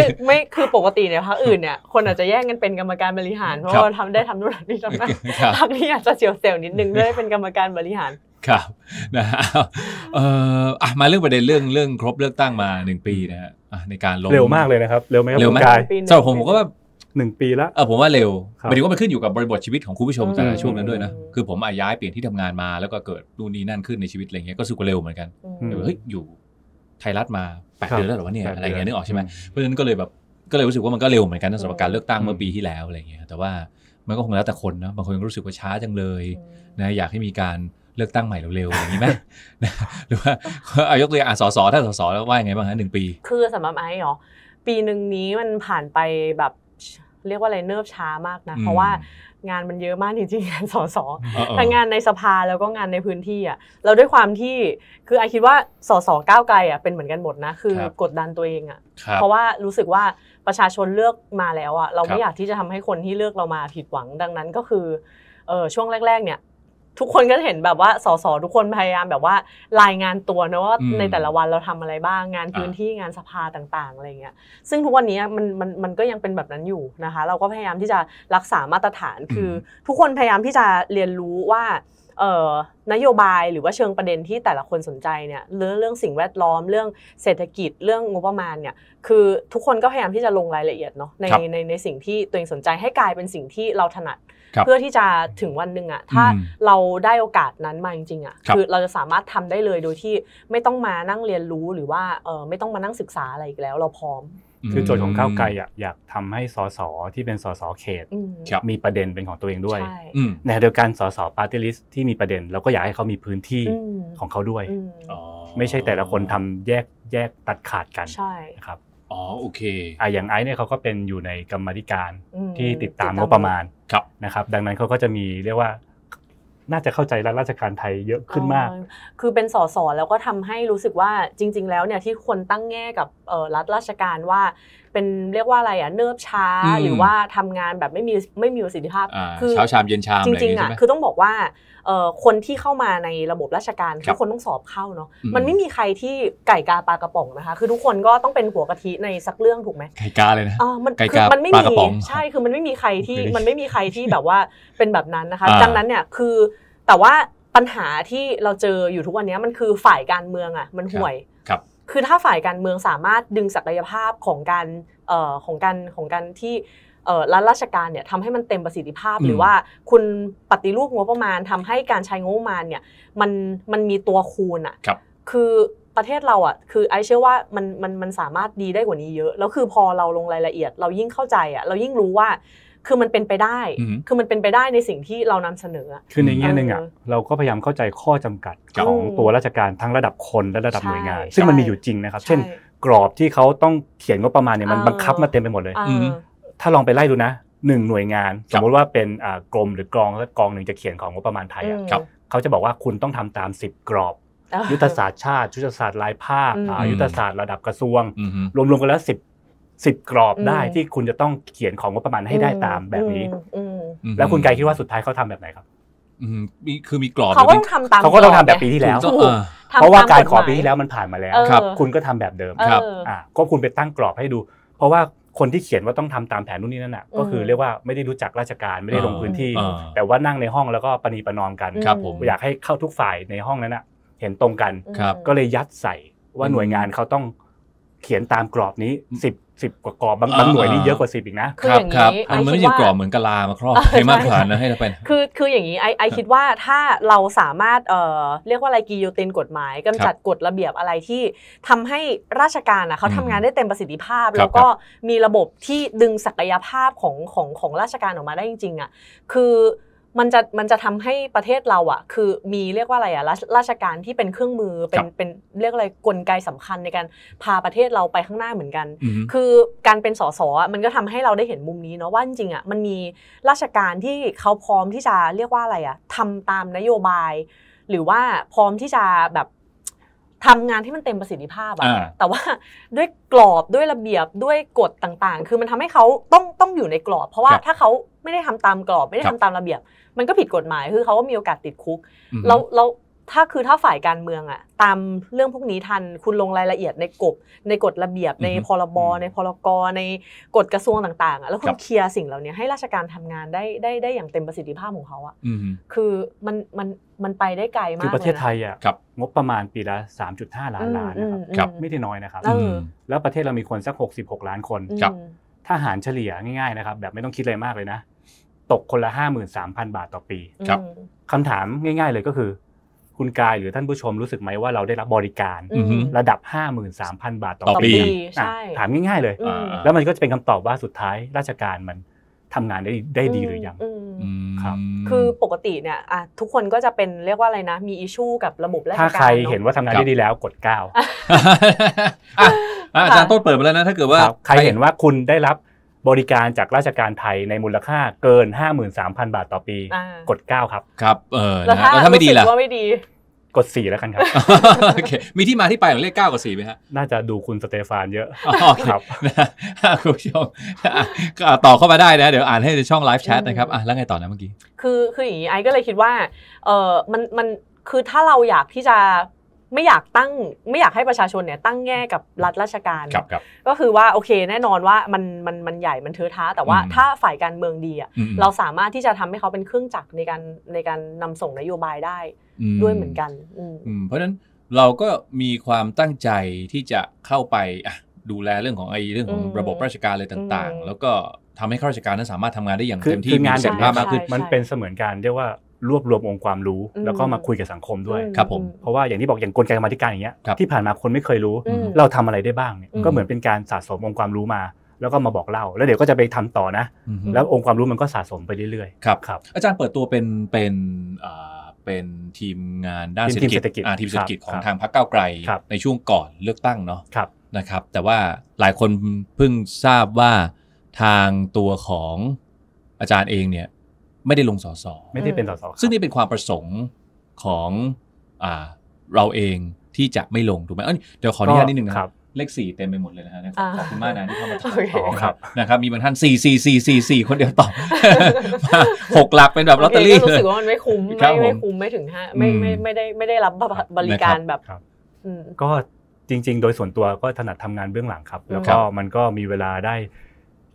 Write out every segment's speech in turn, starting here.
คือไม่คือปกติเนี่ยพักอื่นเนี่ยคนอาจจะแย่งกันเป็นกรรมการบริหารเพราะว่าทำได้ทำนู่นทำนี่ทำนั่นครับพักนี้อาจจะเสียวเซลนิดนึงได้เป็นกรรมการบริหารครับนะฮะเอ่ออะมาเรื่องประเด็นเรื่องเรื่องครบเลือกตั้งมาหนึ่งปีนะฮะอะในการลงเร็วมากเลยนะครับเร็วไหมครับเร็วไหมคุณกายปีหนึ่งสำหรับผมผมก็ว่าหนึ่งปีละเออผมว่าเร็วครับหมายถึงว่ามันขึ้นอยู่กับบริบทชีวิตของคุณผู้ชมแต่ละอืมช่วงนั้นด้วยนะอืมคือผมอาย้ายเปลี่ยนที่ทำงานมาแล้วก็เกิดนู่นนี่นั่นขึ้นในชีวิตอะไรเงี้ยก็รู้สึกว่าเร็วเหมือนกันอืมเฮ้ยอยู่ ไทยรัฐมาแปดครับเดือนแล้วเหรอวะเนี่ยแปดอะไรเงี้ยเดือนนึกออกใช่ไหมเพราะฉะนั้นก็เลยแบบก็เลยรู้สึกว่ามันก็เร็วเหมือนกันนะสำหรับการเลือกตั้งอืมเมื่อปีที่แล้วอะไรเงี้ยแต่ว่ามันก็คงแล้วแต่คนนะบางคนก็รู้สึกว่าช้าจังเลยนะอยากให้มีการเลือกตั้งใหม่เร็วๆอย่างนี้ไหมนะหรือว่าเอายกตัวอย่างอะสสถ้าสสแล้วว่ายังไงบ้างฮะหนึ่งปี คือสำหรับไอ้เหรอปีหนึ่งนี้มันผ่านไปแบบเรียกว่าอะไรเนิบช้ามากนะอืมเพราะว่า งานมันเยอะมากจริงๆงานสสเออเออทั้งงานในสภาแล้วก็งานในพื้นที่อะเราด้วยความที่คือไอคิดว่าสสก้าวไกลอะเป็นเหมือนกันหมดนะคือครับกดดันตัวเองอะครับเพราะว่ารู้สึกว่าประชาชนเลือกมาแล้วอะเราครัไม่บอยากที่จะทำให้คนที่เลือกเรามาผิดหวังดังนั้นก็คือเออช่วงแรก ๆเนี่ย ทุกคนก็จะเห็นแบบว่าสสทุกคนพยายามแบบว่ารายงานตัวนะว่าอืมในแต่ละวันเราทำอะไรบ้างงานพื้นที่งานสภาต่างๆอะไรเงี้ยซึ่งทุกวันนี้มันมันมันก็ยังเป็นแบบนั้นอยู่นะคะ เราก็พยายามที่จะรักษามาตรฐานคือ ทุกคนพยายามที่จะเรียนรู้ว่าเอ่อนโยบายหรือว่าเชิงประเด็นที่แต่ละคนสนใจเนี่ยเรื่องเรื่องสิ่งแวดล้อมเรื่องเศรษฐกิจเรื่องงบประมาณเนี่ยคือทุกคนก็พยายามที่จะลงรายละเอียดเนาะในครับในในสิ่งที่ตัวเองสนใจให้กลายเป็นสิ่งที่เราถนัดครับเพื่อที่จะถึงวันหนึ่งอะถ้าอืมเราได้โอกาสนั้นมาจริงๆอะครับอเราจะสามารถทำได้เลยโดยที่ไม่ต้องมานั่งเรียนรู้หรือว่าเออไม่ต้องมานั่งศึกษาอะไรอีกแล้ว เราพร้อมคือโจทย์ของก้าวไกลอะอยากทำให้สสที่เป็นสสเขตอืมครับมีประเด็นเป็นของตัวเองด้วยใช่อืมในขณะเดียวกันสสปาร์ตี้ลิสที่มีประเด็นเราก็อยากให้เขามีพื้นที่อืมของเขาด้วยอืมอ๋อไม่ใช่แต่ละคนทำแยกแยกตัดขาดกันใช่นะครับอ๋อโอเคอะอย่างไอซ์เนี่ยเขาก็เป็นอยู่ในกรรมาธิการอืมที่ติดตามงบประมาณครับนะครับ ดังนั้นเขาก็จะมีเรียกว่า น่าจะเข้าใจรัฐราชการไทยเยอะขึ้นมากเออคือเป็นสสแล้วก็ทำให้รู้สึกว่าจริง ๆ แล้วเนี่ยที่คนตั้งแง่กับเอ่อรัฐราชการว่า เป็นเรียกว่าอะไรอะเนิบช้าอืมหรือว่าทำงานแบบไม่มีไม่มีประสิทธิภาพอ่าคือเช้าชามเย็นชามจอะไรอริงย่างๆงี้อะใช่ไหมคือต้องบอกว่าเอ่อคนที่เข้ามาในระบบราชการครัทุบกคนต้องสอบเข้าเนาะอืมมันไม่มีใครที่ไก่กาปลากระป๋องนะคะ คือทุกคนก็ต้องเป็นหัวกะทิในสักเรื่องถูกไหมไก่กาเลยนะอ่ามันไก่คืกามันไม่ปมีลากระป๋องใช่คือมันไม่มีใครที่โอเคมันไม่มีใครที่แบบว่าเป็นแบบนั้นนะคะอ่าดังนั้นเนี่ยคือ แต่ว่าปัญหาที่เราเจออยู่ทุกวันนี้มันคือฝ่ายการเมืองอะมันห่วยครับคือถ้าฝ่ายการเมืองสามารถดึงศักยภาพของการเอ่อของการของการที่เอ่อรัฐราชการเนี่ยทำให้มันเต็มประสิทธิภาพอืมหรือว่าคุณปฏิรูปงบประมาณทำให้การใช้งบประมาณเนี่ยมันมันมีตัวคูณอะครับคือประเทศเราอะคือไอเชื่อว่ามันมันมันสามารถดีได้กว่านี้เยอะแล้วคือพอเราลงรายละเอียด เรายิ่งเข้าใจอะเรายิ่งรู้ว่า คือมันเป็นไปได้อือหือคือมันเป็นไปได้ในสิ่งที่เรานำเสนออะคือในแง่หนึ่งอะเออเราก็พยายามเข้าใจข้อจำกัดครับของตัวราชการทั้งระดับคนและระดับใช่หน่วยงานใช่ซึ่งมันมีอยู่จริงนะครับ เช่นใช่กรอบที่เขาต้องเขียนงบประมาณเนี่ยมันเออบังคับมาเต็มไปหมดเลยอ่าอืมถ้าลองไปไล่ดูนะหนึ่งหน่วยงานคสรับมมติว่าเป็นอ่ากรมหรือกองแล้วกองหนึ่งจะเขียนของงบประมาณไทยอะอืมครับเขาจะบอกว่าคุณต้องทำตาม 10 กรอบเออยุทธศาสตร์ชาติยุทธศาสตร์รายภาคอืมอ่ายุทธศาสตร์ระดับกระทรวงอือฮึรวมๆกันแล้ว10 10 กรอบได้อืมที่คุณจะต้องเขียนของงบประมาณให้ได้ตามแบบนี้อืมอืมอืมแล้วคุณไกรคิดว่าสุดท้ายเขาทำแบบไหนครับอืมมีคือมีกรอบเขาก็หรืต้องทำตามเขาก็ต้องรทำแบบไงปีที่แล้วถูกถูกอ่าทำเพราะว่าตมการขอกฎหมยปีที่แล้วมันผ่านมาแล้วเออครับคุณก็ทำแบบเดิมเออครับอ่าก็คุณไปตั้งกรอบให้ดู เพราะว่าคนที่เขียนว่าต้องทำตามแผนนู่นนี่นั่นน่ะก็คืออืมเรียกว่าไม่ได้รู้จักราชการไม่ได้ลงพื้นที่อ่าแต่ว่านั่งในห้องแล้วก็ประนีประนอมกันครับผมอยากให้เข้าทุกฝ่ายในห้องนั้นน่ะเห็นตรงกันครับก็เลยยัดใส่ว่าอืมหน่วยงานเขาต้อง เขียนตามกรอบนี้สิบสิบกว่ากรอบบางอ่าบางหน่วยนี่เยอะกว่าสิบอีกนะคือครับอย่างนี้ครับไอ้มันไม่คิดใช่ว่ากรอบเหมือนกะลามาครอบเออให้มากใช่กว่านะให้เราเป็นคือคืออย่างนี้ไอไอคิดว่าถ้าเราสามารถเอ่อเรียกว่าอะไรกิโยตินกฎหมายกำจัดกฎระเบียบอะไรที่ทำให้ราชการอะเขาอืมทำงานได้เต็มประสิทธิภาพครับแล้วก็มีระบบที่ดึงศักยภาพของของของราชการออกมาได้จริงๆอะคือ มันจะมันจะทำให้ประเทศเราอะ คือมีเรียกว่าอะไรอะราชราชการที่เป็นเครื่องมือเป็ครันบเป็นเรียกอะไรกลไกสำคัญในการพาประเทศเราไปข้างหน้าเหมือนกันอืมคือการเป็นสสอะมันก็ทำให้เราได้เห็นมุมนี้เนาะว่าจริงๆอะมันมีราชการที่เขาพร้อมที่จะเรียกว่าอะไรอะทำตามนโยบาย หรือว่าพร้อมที่จะแบบ ทำงานที่มันเต็มประสิทธิภาพอะอ่าแต่ว่าด้วยกรอบด้วยระเบียบด้วยกฎต่างๆ คือมันทำให้เขาต้องต้องอยู่ในกรอบ เพราะว่าครับถ้าเขาไม่ได้ทำตามกรอบ ไม่ได้ครัทำบตามระเบียบ มันก็ผิดกฎหมายคือเขาก็มีโอกาสติดคุกอืมแล้วแล้ว ถ้าคือถ้าฝ่ายการเมืองอะตามเรื่องพวกนี้ทันคุณลงรายละเอียดในกฎในกฎระเบียบในอือฮึพรบในพรกในกฎกระทรวงต่างๆอะแล้วคุครัณบเคลียร์สิ่งเหล่านี้ให้ราชการทำงานได้ได้ได้อย่างเต็มประสิทธิภาพของเขาอะอืมคือมันมันมันไปได้ไกลมากคือประเทศไทลยนอะครับงบประมาณปีละ 3.5 ล้านล้านนะครับอืมครับไม่ได้น้อยนะครับเออแล้วประเทศเรามีคนสัก 66 ล้านคนอืมครับถ้าหารเฉลี่ยง่ายๆนะครับ แบบไม่ต้องคิดอะไรมากเลยนะ ตกคนละ 53,000 บาทต่อปีครับอืมคำถามง่าย ๆ เลยก็คือ คุณกายหรือท่านผู้ชมรู้สึกไหมว่าเราได้รับบริการอืมระดับ 53,000 บาทต่อต่อปีปีใช่อะถามง่ายๆเลยอืมแล้วมันก็จะเป็นคำตอบว่าสุดท้ายราชการมันทำงานได้ได้ดีหรือยังมอืมครับคือปกติเนี่ยอะทุกคนก็จะเป็นเรียกว่าอะไรนะ มีอิชชูกับระบบราชการถ้าใครอะเห็นว่าทำงานได้ดีแล้วกด9อะอะอาจารย์ต้นเปิดมาแล้วนะถ้าเกิดว่าครับใครเห็นว่าคุณได้รับ บริการจากราชการไทยในมูลค่าเกิน 53,000 บาทต่อปี อ่า กด 9 ครับ ครับเออแล้วนะถ้าฮะแล้วถ้าไม่ดีล่ะรู้สึกว่าไม่ดี กด 4 แล้วกันครับ โอเคมีที่มาที่ไปของเลขเก้ากับสี่ไหมฮะ น่าจะดูคุณสเตฟานเยอะอ๋อโอเค ครับนะคุณผู้ชมอะก็ต่อเข้ามาได้นะ เดี๋ยวอ่านให้ในช่องไลฟ์แชทนะครับอะแล้วไงต่อนะเมื่อกี้ คือคืออย่างนี้ไอ้ก็เลยคิดว่าเออมันมันคือถ้าเราอยากที่จะ ไม่อยากตั้งไม่อยากให้ประชาชนเนี่ยตั้งแง่กับรัฐราชการครับครับก็คือว่าโอเคแน่นอนว่ามันมันมันใหญ่มันเทอะท้า แต่ว่าอืมถ้าฝ่ายการเมืองดีอะอืมเราสามารถที่จะทำให้เขาเป็นเครื่องจักรในการในการนำส่งนโยบายได้อืมด้วยเหมือนกันอืมอืมเพราะฉะนั้นเราก็มีความตั้งใจที่จะเข้าไปอะดูแลเรื่องของไอ้เรื่องของอืมระบบราชการอะไรต่างอืมๆแล้วก็ทำให้ข้าราชการนั้นสามารถทำงานได้อย่างคือเต็มที่คืองานมีประสิทธิภาพมากขึ้นใช่มันเป็นเสมือนการเรียกว่า รวบรวมองค์ความรู้อืมแล้วก็มาคุยกับสังคมด้วยอืครับผมเพราะว่าอย่างที่บอกอย่างกลไกกรรมาธิการอย่างเงี้ยครับที่ผ่านมาคนไม่เคยรู้อืมเราทำอะไรได้บ้างเนี่ยอืมก็เหมือนเป็นการสะสมองค์ความรู้มา แล้วก็มาบอกเล่า แล้วเดี๋ยวก็จะไปทำต่อนะอืมแล้วองค์ความรู้มันก็สะสมไปเรื่อยครับๆครับอาจารย์เปิดตัวเป็นเป็นอ่าเป็นทีมงานด้านทีเศรมษฐกิจเศรษฐกิจอ่าทีมเศรษฐกิจครับของครับทางพรรคก้าวไกลครับในช่วงก่อนเลือกตั้งเนาะครับนะครับ แต่ว่าหลายคนเพิ่งทราบว่าทางตัวของอาจารย์เองเนี่ย ไม่ได้ลงสสไม่ได้เป็นสสครับซึ่งนี่เป็นความประสงค์ของอ่าเราเองที่จะไม่ลงถูกไหมเอ้ยเดี๋ยวขออนุญาตนิดนึงนะครับเลขสี่เต็มไปหมดเลยนะฮะขอบอ่าขอบคุณมากนะที่เข้ามาถามโอเคอ๋อครับนะครับ มีบางท่านสี่สี่สี่สี่สี่คนเดียวตอบมาหกหลักเป็นแบบลอตเตอรี่โคก็เลรู้ยสึกว่ามันไม่คุ้มครับไม่ไม่ผมคุ้มไม่ถึงห้าไม่อืมไม่ไม่ได้ไม่ได้รับบริการแบบครับอืมก็จริง ๆ โดยส่วนตัวก็ถนัดทำงานเบื้องหลังครับ แล้วครัก็บมันก็มีเวลาได้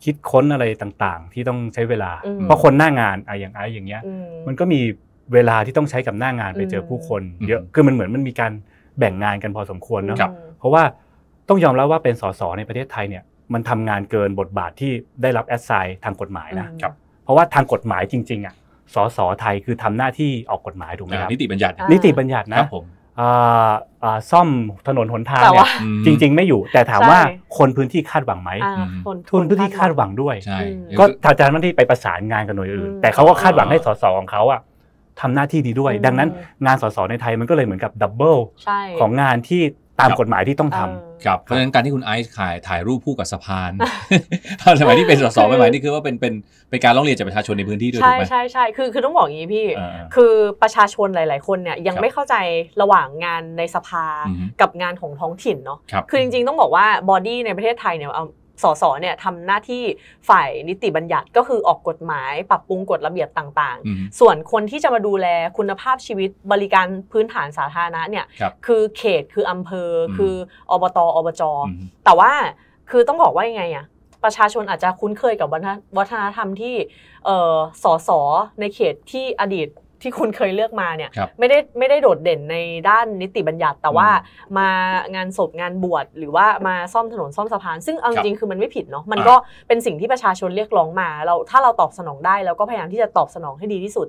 คิดค้นอะไรต่างๆ ที่ต้องใช้เวลาอืมเพราะคนหน้างานอะอย่างไอ้อย่างเงี้ยอืมมันก็มีเวลาที่ต้องใช้กับหน้างานไปเจอผู้คน เยอะอืมคือมันเหมือนมันมีการแบ่งงานกันพอสมควรเนอะครับเพราะว่าต้องยอมรับว่าเป็นสสในประเทศไทยเนี่ยมันทำงานเกินบทบาทที่ได้รับแอดไซน์ทางกฎหมายนะอืมครับเพราะว่าทางกฎหมายจริงๆอะสสไทยคือทำหน้าที่ออกกฎหมายถูกไหมครับนิติบัญญัติอ่านิติบัญญัติคนะรับผมอ่าอ่า ซ่อมถนนหนทางแต่เนี่ว่ายอืมจริง ๆ ไม่อยู่ แต่ถามว่าใช่คนพื้นที่คาดหวังไหมอ่าอืมคนทุนพื้นที่คาดหวังด้วยใช่อืมก็อาจารย์มันที่ไปประสานงานกับหน่วยอื่นอืมแต่เขาก็คาดหวังให้สสของเขาอะทำหน้าที่ดีด้วยอืมดังนั้นงานสสในไทยมันก็เลยเหมือนกับดับเบิลใช่ของงานที่ ตามครับกฎหมายที่ต้องทำเออครับเพราะฉะนั้นการที่คุณไอซ์ถ่ายถ่ายรูปคู่กับสะพานสมัยที่เป็นสสคือใหม่ๆนี่คือว่าเป็นเป็นเป็นการร้องเรียนจากประชาชนในพื้นที่ด้วยถูใช่กไหมใช่ใช่คือคือต้องบอกอย่างนี้พี่อ่าคือประชาชนหลาย ๆ คนเนี่ยยังครับไม่เข้าใจระหว่างงานในสภาอือฮึกับงานของท้องถิ่นเนาะครับคือจริง ๆ ต้องบอกว่าบอดี้ในประเทศไทยเนี่ยเอา สสเนี่ยทำหน้าที่ฝ่ายนิติบัญญัติก็คือออกกฎหมายปรับปรุงกฎระเบียบต่างอืมๆส่วนคนที่จะมาดูแลคุณภาพชีวิตบริการพื้นฐานสาธารณะเนี่ยครับคือเขตคืออำเภออมคืออบตอบจอืมแต่ว่าคือต้องบอกว่ายังไงอะประชาชนอาจจะคุ้นเคยกับวัฒนวัฒนธรรมที่เอ่อสอสอในเขตที่อดีต ที่คุณเคยเลือกมาเนี่ยครับไม่ได้ไม่ได้โดดเด่นในด้านนิติบัญญัติ แต่ว่ามางานศพงานบวชหรือว่ามาซ่อมถนนซ่อมสะพาน ซึ่งเอาคจรับริงๆคือมันไม่ผิดเนาะมันอ่าก็เป็นสิ่งที่ประชาชนเรียกร้องมาเราถ้าเราตอบสนองได้เราก็พยายามที่จะตอบสนองให้ดีที่สุด